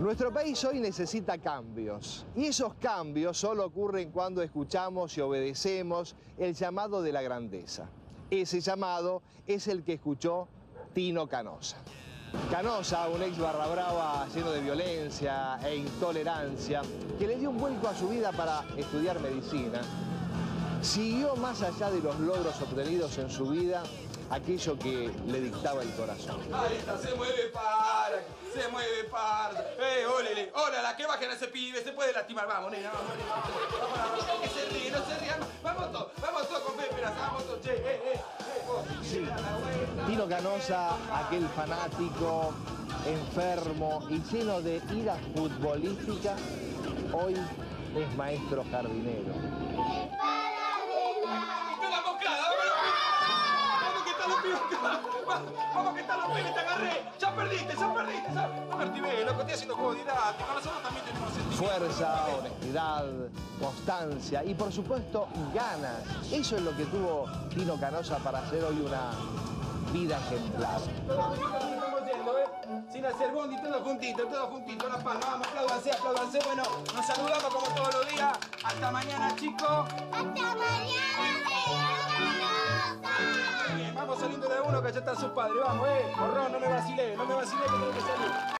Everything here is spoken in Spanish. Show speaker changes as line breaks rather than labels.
Nuestro país hoy necesita cambios y esos cambios solo ocurren cuando escuchamos y obedecemos el llamado de la grandeza. Ese llamado es el que escuchó Tino Canosa. Canosa, un ex barra brava lleno de violencia e intolerancia, que le dio un vuelco a su vida para estudiar medicina, siguió más allá de los logros obtenidos en su vida aquello que le dictaba el corazón.
Ahí está, se mueve. ¡Órala! ¡Que bajen a ese pibe! Se puede lastimar. Vamos, nena, vamos, nena. Vamos, vamos, vamos, que se ríe, no se rían. Vamos todos, vamos todos con Pepe, vamos todos. Che, eh, eh, eh.
Sí. Tino Canosa, aquel fanático, enfermo y lleno de ira futbolística, hoy es maestro jardinero.
¡Vamos, que están los pibes! ¡Vamos, ¡Vamos, que están los pibes! ¡Te agarré! ¡Ya perdiste, ya perdiste! Ya... juego didáctico. Nosotros también tenemos.
Fuerza, honestidad, constancia y por supuesto ganas. Eso es lo que tuvo Tino Canosa para hacer hoy una vida ejemplar.
Sin hacer bondi, todos juntitos, todos juntitos. La palma, vamos, apláudanse, apláudanse. Bueno, nos saludamos como todos los días. Hasta mañana, chicos.
¡Hasta mañana, señor Canosa!
Bien, vamos saliendo de uno que ya están sus padres. Vamos, eh. Morrón, no me